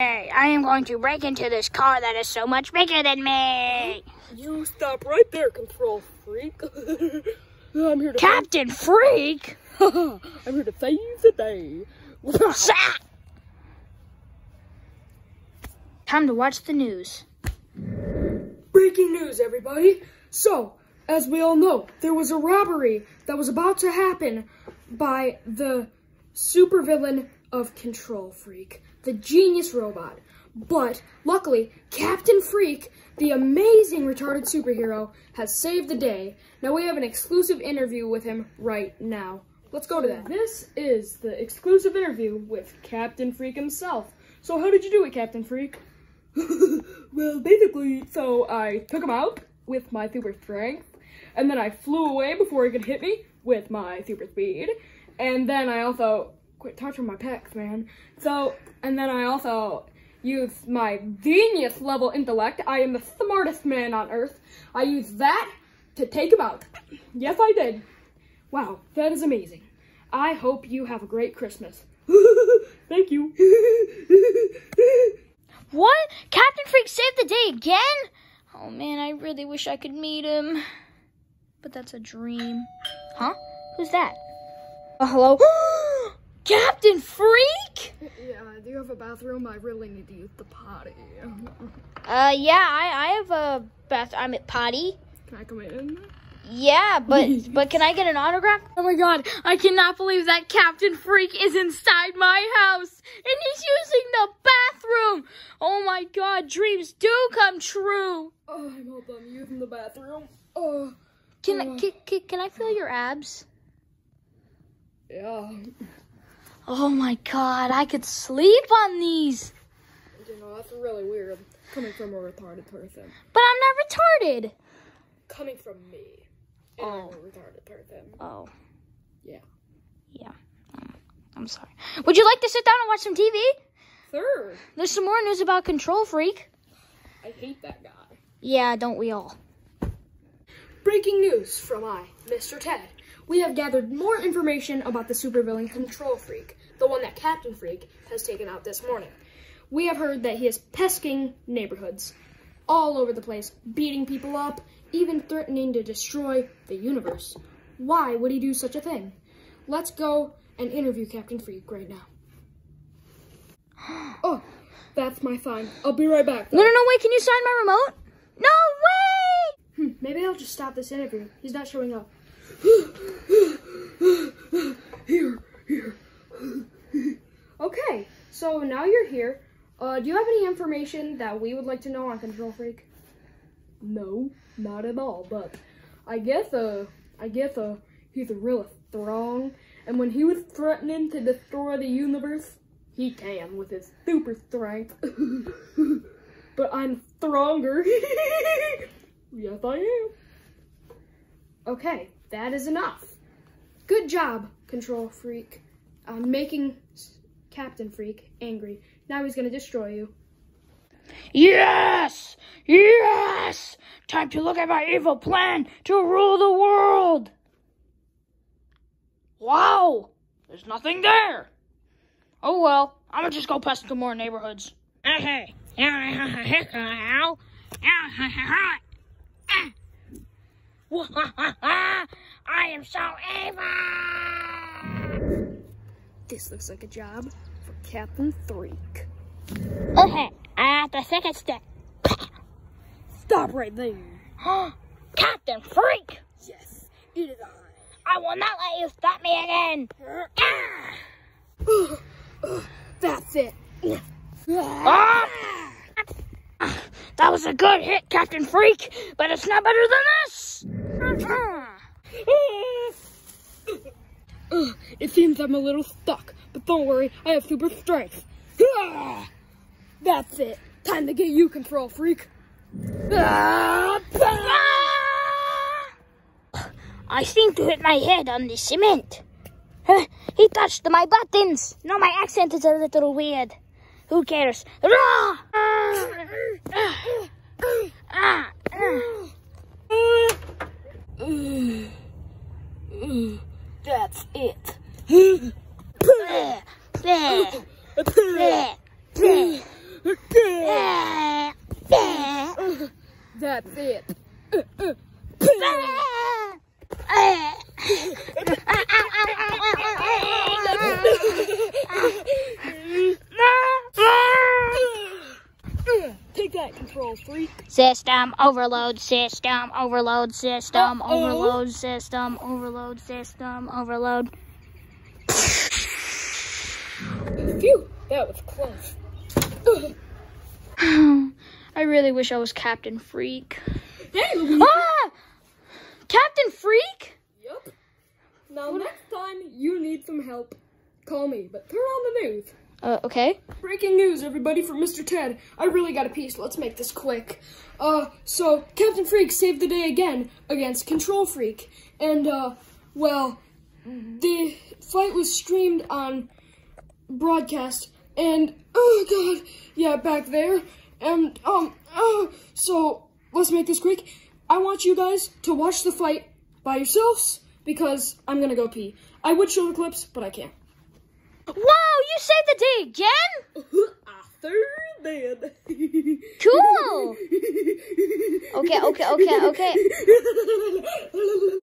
Hey, I am going to break into this car that is so much bigger than me. You stop right there, control freak. I'm here to Captain Freak? I'm here to save the day. Time to watch the news. Breaking news, everybody. So, as we all know, there was a robbery that was about to happen by the supervillain of Control Freak, the genius robot. But luckily, Captain Freak, the amazing retarded superhero, has saved the day. Now we have an exclusive interview with him right now. Let's go to that. This is the exclusive interview with Captain Freak himself. So how did you do it, Captain Freak? well, basically, so I took him out with my super strength, and then I flew away before he could hit me with my super speed, and then I also quit touching my pecs, man. So, and then I also use my genius level intellect. I am the smartest man on earth. I use that to take him out. Yes, I did. Wow, that is amazing. I hope you have a great Christmas. Thank you. What? Captain Freak saved the day again? Oh man, I really wish I could meet him. But that's a dream. Huh? Who's that? Uh, hello? Captain Freak? Yeah, do you have a bathroom? I really need to use the potty. Uh, yeah, I, I have a bath. I'm at potty. Can I come in? Yeah, but but can I get an autograph? Oh my god, I cannot believe that Captain Freak is inside my house and he's using the bathroom. Oh my god, dreams do come true. Oh, I'm all done using the bathroom. Oh, Can I can, can, can I feel your abs? yeah. Oh my god, I could sleep on these. You know, that's really weird. Coming from a retarded person. But I'm not retarded. Coming from me. And I'm Oh. a retarded person. Oh. Yeah. Yeah. Um, I'm sorry. Would you like to sit down and watch some TV? Third. There's some more news about Control Freak. I hate that guy. Yeah, don't we all? Breaking news from I, Mr. Ted. We have gathered more information about the supervillain Control Freak, the one that Captain Freak has taken out this morning. We have heard that he is pesking neighborhoods all over the place, beating people up, even threatening to destroy the universe. Why would he do such a thing? Let's go and interview Captain Freak right now. Oh, that's my sign. I'll be right back. No, no, no, wait, can you sign my remote? No way! Hmm, maybe I'll just stop this interview. He's not showing up. here, here. okay, so now you're here. Uh, do you have any information that we would like to know on Control Freak? No, not at all. But I guess, uh, I guess, uh, he's a real strong. And when he was threatening to destroy the universe, he can with his super strength. but I'm stronger. yes, I am. Okay, that is enough. Good job, Control Freak, on making Captain Freak angry. Now he's gonna destroy you. Yes! Yes! Time to look at my evil plan to rule the world! Wow! There's nothing there! Oh well, I'm gonna just go past some more neighborhoods. Hey! I am so evil! This looks like a job for Captain Freak. Okay, at the second step. Stop right there. Captain Freak! Yes, it is I. I will not let you stop me again! Ah! That's it. Ah! That was a good hit, Captain Freak, but it's not better than this! Ugh, it seems I'm a little stuck, but don't worry, I have super strength. Ah! That's it. Time to get you, Control Freak. Ah! ah. I seem to hit my head on the cement. He touched my buttons. Now my accent is a little weird. Who cares? That's it. Take that, control freak. System overload, system overload, system Uh-oh. overload, system overload, system overload. Phew, that was close. I really wish I was Captain Freak. Hey, Ah! Captain Freak? Yep. Now, next time you need some help, call me, but turn on the news. Uh, okay. Breaking news, everybody, from Mr. Ted. I really got a piece. Let's make this quick. Uh, so Captain Freak saved the day again against Control Freak, and uh, well, the fight was streamed on broadcast, and oh god, yeah, back there, and um, oh, so let's make this quick. I want you guys to watch the fight by yourselves because I'm gonna go pee. I would show the clips, but I can't. Whoa, you saved the day again? Third man. Cool. Okay, okay, okay, okay.